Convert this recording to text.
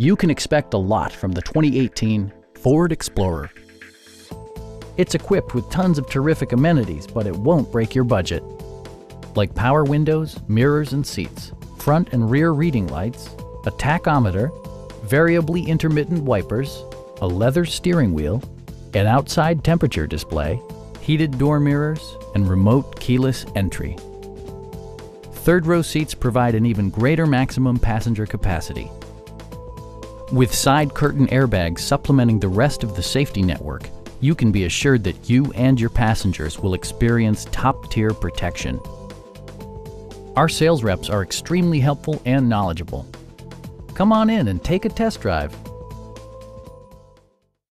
You can expect a lot from the 2018 Ford Explorer. It's equipped with tons of terrific amenities, but it won't break your budget. Like power windows, mirrors and seats, front and rear reading lights, a tachometer, variably intermittent wipers, a leather steering wheel, an outside temperature display, heated door mirrors, and remote keyless entry. Third row seats provide an even greater maximum passenger capacity. With side curtain airbags supplementing the rest of the safety network, you can be assured that you and your passengers will experience top-tier protection. Our sales reps are extremely helpful and knowledgeable. Come on in and take a test drive.